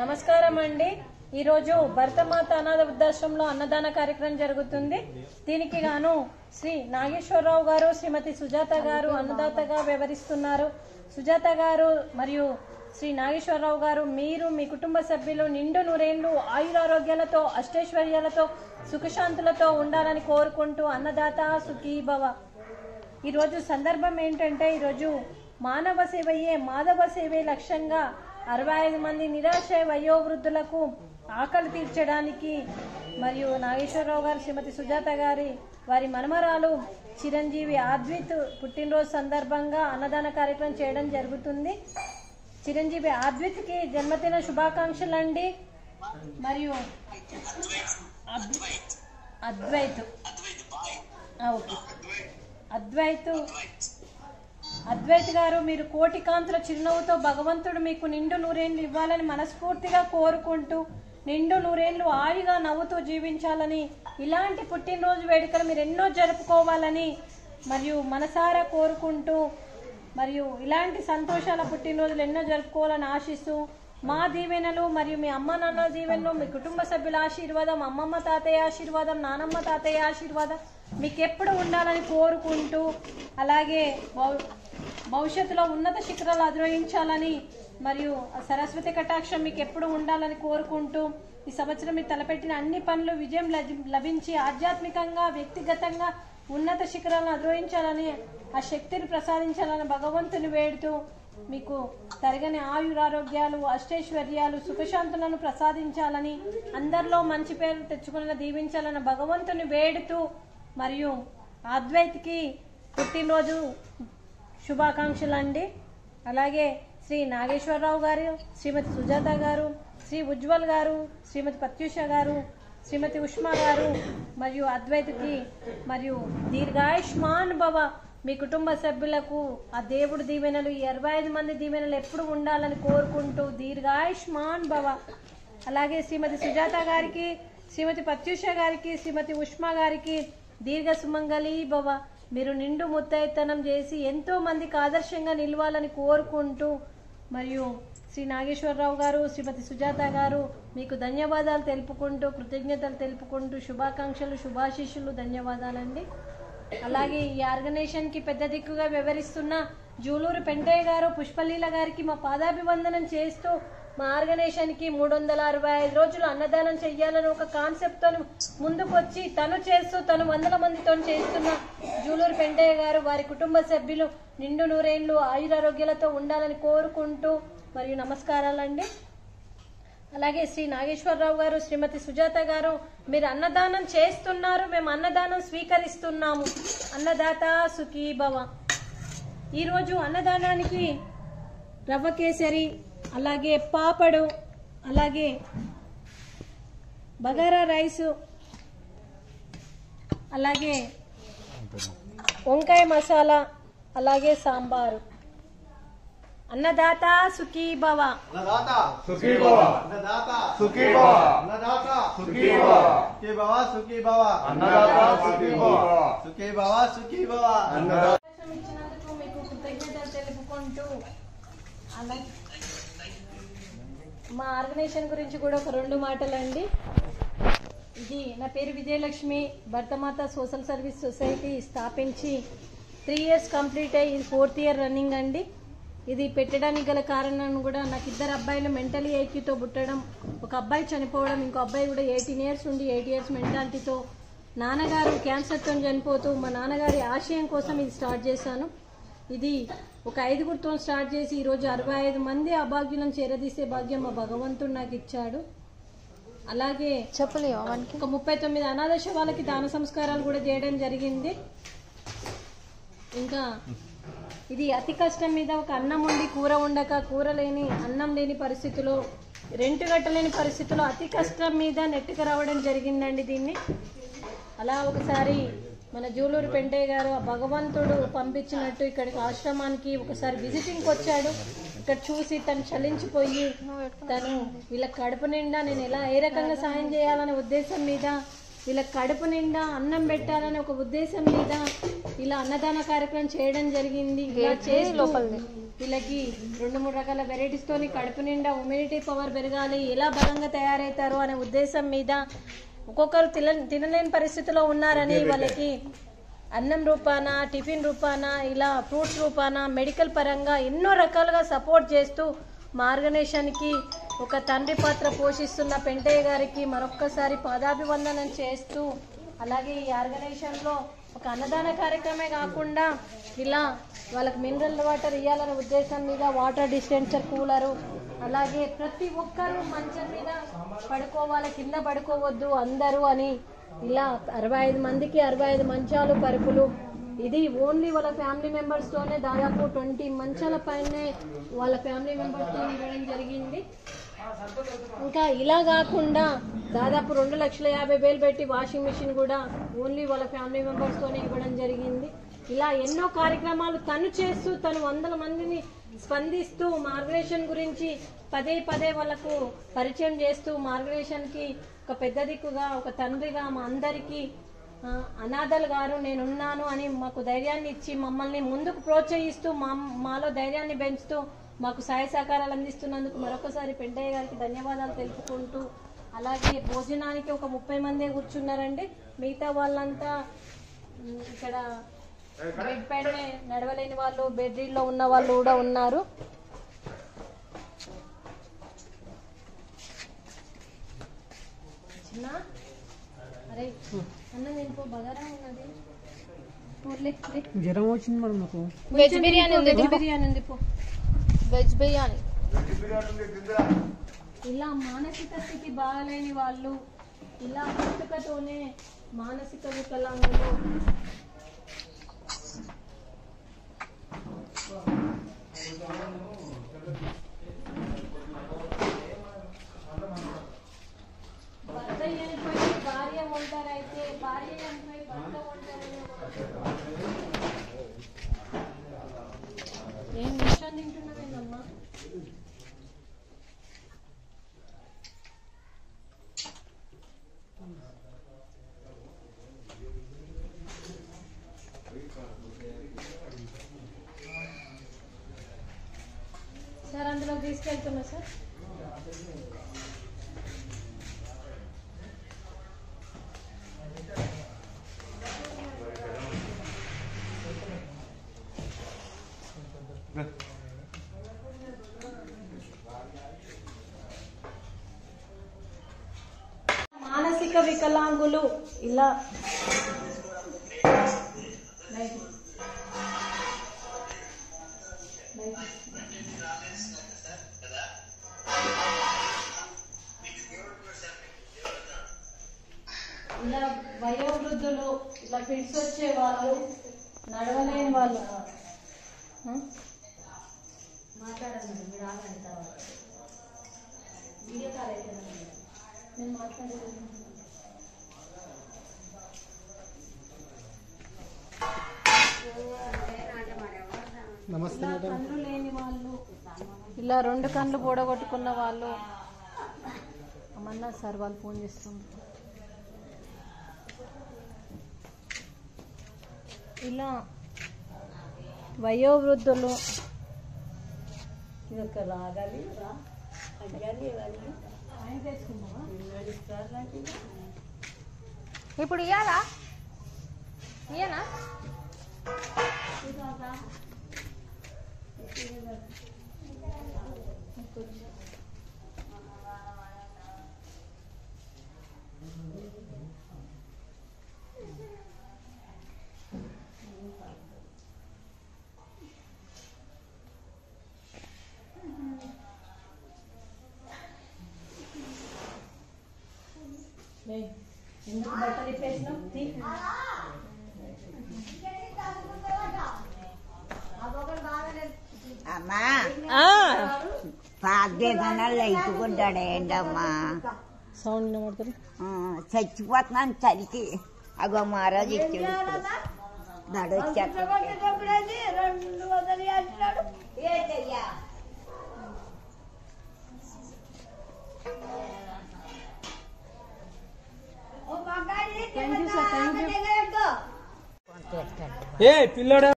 నమస్కారం అండి ఈరోజు భరతమాత అనాథ వృద్ధాశ్రమంలో అన్నదాన కార్యక్రమం జరుగుతుంది. దీనికి గాను శ్రీ నాగేశ్వరరావు గారు శ్రీమతి సుజాత గారు అన్నదాతగా వ్యవహరిస్తున్నారు. సుజాత గారు మరియు శ్రీ నాగేశ్వరరావు గారు మీరు మీ కుటుంబ సభ్యులు నిండు నూరేళ్ళు ఆయురారోగ్యాలతో అష్టైశ్వర్యాలతో సుఖశాంతులతో ఉండాలని కోరుకుంటూ అన్నదాత సుఖీ భవ ఈరోజు సందర్భం ఏంటంటే ఈరోజు మానవ సేవయే మాధవ సేవే లక్ష్యంగా అరవై ఐదు మంది నిరాశ వయోవృద్ధులకు ఆకలి తీర్చడానికి మరియు నాగేశ్వరరావు గారు శ్రీమతి సుజాత గారి వారి మనమరాలు చిరంజీవి ఆద్విత్ పుట్టినరోజు సందర్భంగా అన్నదాన కార్యక్రమం చేయడం జరుగుతుంది. చిరంజీవి ఆద్విత్కి జన్మదిన శుభాకాంక్షలు అండి. మరియు అద్వైత్. ఓకే. అద్వైత్. అద్వైత్ గారు మీరు కోటి కాంతుల చిరునవ్వుతో భగవంతుడు మీకు నిండు నూరేళ్ళు ఇవ్వాలని మనస్ఫూర్తిగా కోరుకుంటూ నిండు నూరేళ్ళు ఆయుగా నవ్వుతూ జీవించాలని ఇలాంటి పుట్టినరోజు వేడుకలు మీరు ఎన్నో జరుపుకోవాలని మరియు మనసారా కోరుకుంటూ మరియు ఇలాంటి సంతోషాల పుట్టినరోజులు ఎన్నో జరుపుకోవాలని ఆశిస్తూ మా దీవెనలు మరియు మీ అమ్మ నాన్న దీవెనలు మీ కుటుంబ సభ్యుల ఆశీర్వాదం అమ్మమ్మ తాతయ్య ఆశీర్వాదం నానమ్మ తాతయ్య ఆశీర్వాదం మీకు ఎప్పుడు ఉండాలని కోరుకుంటూ అలాగే భవిష్యత్తులో ఉన్నత శిఖరాలు అధిరోహించాలని మరియు సరస్వతి కటాక్షం మీకు ఎప్పుడు ఉండాలని కోరుకుంటూ ఈ సంవత్సరం మీరు తలపెట్టిన అన్ని పనులు విజయం లభి- లభించి ఆధ్యాత్మికంగా వ్యక్తిగతంగా ఉన్నత శిఖరాలను అధిరోహించాలని ఆ శక్తిని ప్రసాదించాలని భగవంతుని వేడుతూ మీకు తరగని ఆయురారోగ్యాలు అష్టైశ్వర్యాలు సుఖశాంతులను ప్రసాదించాలని అందరిలో మంచి పేరు తెచ్చుకున్న దీవించాలని భగవంతుని వేడుతూ మరియు అద్వైత్కి పుట్టినరోజు శుభాకాంక్షలు అండి అలాగే శ్రీ నాగేశ్వరరావు గారు శ్రీమతి సుజాత గారు శ్రీ ఉజ్వల్ గారు శ్రీమతి ప్రత్యూష గారు శ్రీమతి ఉష్మా గారు మరియు అద్వైతుకి మరియు దీర్ఘాయుష్మాన్ భవ మీ కుటుంబ సభ్యులకు ఆ దేవుడు దీవెనలు ఈ ఇరవై ఐదు మంది దీవెనలు ఎప్పుడు ఉండాలని కోరుకుంటూ దీర్ఘాయుష్మాన్ భవ. అలాగే శ్రీమతి సుజాత గారికి శ్రీమతి ప్రత్యూష గారికి శ్రీమతి ఉష్మా గారికి దీర్ఘ సుమంగళీ భవ. మీరు నిండు ముత్తైతనం చేసి ఎంతో మందికి ఆదర్శంగా నిలవాలని కోరుకుంటూ మరియు శ్రీ నాగేశ్వరరావు గారు శ్రీమతి సుజాత గారు మీకు ధన్యవాదాలు తెలుపుకుంటూ కృతజ్ఞతలు తెలుపుకుంటూ శుభాకాంక్షలు శుభాశీస్సులు ధన్యవాదాలండి. అలాగే ఈ ఆర్గనైజేషన్కి పెద్ద దిక్కుగా వ్యవహరిస్తున్న జూలూరు పెంటయ్య గారు పుష్పలీల గారికి మా పాదాభివందనం చేస్తూ మా ఆర్గనైజేషన్కి మూడు వందల అరవై ఐదు రోజులు అన్నదానం చెయ్యాలని ఒక కాన్సెప్ట్ ముందుకొచ్చి తను చేస్తూ తను వందల మందితో చేస్తున్న జూలూరు పెంటయ్య గారు వారి కుటుంబ సభ్యులు నిండు నూరేళ్ళు ఆయురారోగ్యాలతో ఉండాలని కోరుకుంటూ మరియు నమస్కారాలండి. అలాగే శ్రీ నాగేశ్వరరావు గారు శ్రీమతి సుజాత గారు మీరు అన్నదానం చేస్తున్నారు మేము అన్నదానం స్వీకరిస్తున్నాము. అన్నదాత సుఖీభవ. ఈరోజు అన్నదానానికి రవ్వ కేసరి అలాగే పాపడు అలాగే బగారా రైసు అలాగే వంకాయ మసాలా అలాగే సాంబారు. అన్నదాత సుఖీ భవ. అన్నదాత సుఖీ భవ. అన్నదాత సుఖీ భవ. అన్నదాత సుఖీ భవ. సుఖీ భవ సుఖీ భవ. అన్నదాత సుఖీ భవ. సుఖీ భవ సుఖీ భవ. అన్నదాత. అవకాశం ఇచ్చినందుకు మీకు కృతజ్ఞతలు తెలుపుకుంటూ అలాగే మా ఆర్గనైజేషన్ గురించి కూడా ఒక రెండు మాటలు అండి ఇది నా పేరు Vijayalakshmi. Bharatamata social service society స్థాపించి త్రీ ఇయర్స్ కంప్లీట్ అయ్యి ఇది ఫోర్త్ ఇయర్ రన్నింగ్ అండి. ఇది పెట్టడానికి గల కారణం కూడా నాకు ఇద్దరు అబ్బాయిలు మెంటలీ ఐక్యూతో పుట్టడం ఒక అబ్బాయి చనిపోవడం ఇంకో అబ్బాయి కూడా ఎయిటీన్ ఇయర్స్ ఉండి ఎయిట్ ఇయర్స్ మెంటాలిటీతో. నాన్నగారు క్యాన్సర్తో చనిపోతూ మా నాన్నగారి ఆశయం కోసం ఇది స్టార్ట్ చేశాను. ఇది ఒక ఐదుగురితో స్టార్ట్ చేసి ఈరోజు అరవై ఐదు మంది అభాగ్యులను చేరదీసే భాగ్యం మా భగవంతుడు నాకు ఇచ్చాడు. అలాగే చెప్పలేవా వానికి. ఒక ముప్పై తొమ్మిది అనాథ శవాలకి దాన సంస్కారాలు కూడా చేయడం జరిగింది. ఇంకా ఇది అతి కష్టం మీద ఒక అన్నం ఉండి కూర ఉండక కూర లేని అన్నం లేని పరిస్థితిలో రెంట్ కట్టలేని పరిస్థితిలో అతి కష్టం మీద నెట్టుకు రావడం జరిగిందండి దీన్ని. అలా ఒకసారి మన జూలూరు పెంటయ్య గారు ఆ భగవంతుడు పంపించినట్టు ఇక్కడికి ఆశ్రమానికి ఒకసారి విజిటింగ్కి వచ్చాడు. ఇక్కడ చూసి తను చలించిపోయి తను వీళ్ళ కడుపు నిండా నేను ఎలా ఏ రకంగా సాయం చేయాలనే ఉద్దేశం మీద వీళ్ళకి కడుపు నిండా అన్నం పెట్టాలని ఒక ఉద్దేశం మీద ఇలా అన్నదాన కార్యక్రమం చేయడం జరిగింది. ఇలా చేస్తూ వీళ్ళకి రెండు మూడు రకాల వెరైటీస్ తోని కడుపు నిండా ఇమ్యూనిటీ పవర్ పెరగాలి ఎలా బలంగా తయారవుతారు అనే ఉద్దేశం మీద ఒక్కొక్కరు తిన తినలేని పరిస్థితిలో ఉన్నారని వాళ్ళకి అన్నం రూపాన టిఫిన్ రూపాన ఇలా ఫ్రూట్స్ రూపాన మెడికల్ పరంగా ఎన్నో రకాలుగా సపోర్ట్ చేస్తూ మా ఆర్గనైజేషన్కి ఒక తండ్రి పాత్ర పోషిస్తున్న పెంటయ్య గారికి మరొక్కసారి పాదాభివందనం చేస్తూ అలాగే ఈ ఆర్గనైజేషన్లో ఒక అన్నదాన కార్యక్రమే కాకుండా ఇలా వాళ్ళకి మినరల్ వాటర్ ఇవ్వాలనే ఉద్దేశం మీద వాటర్ డిస్టెన్సర్ కూలరు అలాగే ప్రతి ఒక్కరూ మంచం మీద పడుకోవాలి కింద పడుకోవద్దు అందరూ అని ఇలా అరవై ఐదు మందికి అరవై ఐదు మంచాలు పరుపులు. ఇది ఓన్లీ వాళ్ళ ఫ్యామిలీ మెంబర్స్తోనే దాదాపు ట్వంటీ మంచాల పైనే వాళ్ళ ఫ్యామిలీ మెంబర్స్తో ఇవ్వడం జరిగింది. ఇంకా ఇలా కాకుండా దాదాపు రెండు లక్షల యాభై వేలు పెట్టి వాషింగ్ మిషన్ కూడా ఓన్లీ వాళ్ళ ఫ్యామిలీ మెంబర్స్తోనే ఇవ్వడం జరిగింది. ఇలా ఎన్నో కార్యక్రమాలు తను చేస్తూ తను వందల మందిని స్పందిస్తూ మార్గరేషన్ గురించి పదే పదే వాళ్ళకు పరిచయం చేస్తూ మార్గరేషన్కి ఒక పెద్ద దిక్కుగా ఒక తండ్రిగా మా అందరికీ అనాథలు గారు నేనున్నాను అని మాకు ధైర్యాన్ని ఇచ్చి మమ్మల్ని ముందుకు ప్రోత్సహిస్తూ మా మాలో ధైర్యాన్ని పెంచుతూ మాకు సహాయ సహకారాలు అందిస్తున్నందుకు మరొకసారి పెంటయ్య గారికి ధన్యవాదాలు తెలుపుకుంటూ అలాగే భోజనానికి ఒక ముప్పై మందే కూర్చున్నారండి. మిగతా వాళ్ళంతా ఇక్కడ బెడ్ పైనే నడవలేని వాళ్ళు బెడ్రీల్లో ఉన్న వాళ్ళు కూడా ఉన్నారు. చిన్న? అరే అన్నం తినిపో బగారా ఉన్నది. జ్వరం వచ్చింది మేడం నాకు వెజ్ బిర్యానీ ఉంది. వెజ్ బిర్యానీ ఉంది పో. వెజ్ బిర్యానీ. ఇలా మానసిక స్థితి బాగలేని వాళ్ళు ఇలా పుట్టుకతోనే మానసిక వికలాంగులు ఏం విషయం తింటున్నావేందమ్మా సార్ అందులో తీసుకెళ్తున్నా సార్. మానసిక వికలాంగులు. ఇలా. ఇలా వయోవృద్ధులు ఇలా ఫిట్స్ వచ్చే వాళ్ళు నడవలేని వాళ్ళు? మాట్లాడండి మీరు ఆగండి తర్వాత. వీడియో కాల్ అయితే నేను మాట్లాడేది నమస్తే ఇలా కళ్ళు లేని వాళ్ళు ఇలా రెండు కళ్ళు పొడగొట్టుకున్న వాళ్ళు. అమన్నా సార్ వాళ్ళు ఫోన్ చేస్తున్నారు. ఇలా వయోవృద్ధులు. ఇవ్వాలి ఆయన తెచ్చుకున్నావా ఇప్పుడు ఇయ్యాలా? ఇయ్యనా? ఎందుకు బట్టలు ఇప్పేసినావు అమ్మా పాదేదన్నా లైట్ కొంటాడు ఏంటమ్మా సౌండ్ వినబడతారు చచ్చిపోతున్నాను చలికి అగో మహారాజు ఇచ్చాడు దడు వచ్చాడు ఏ పిల్లడా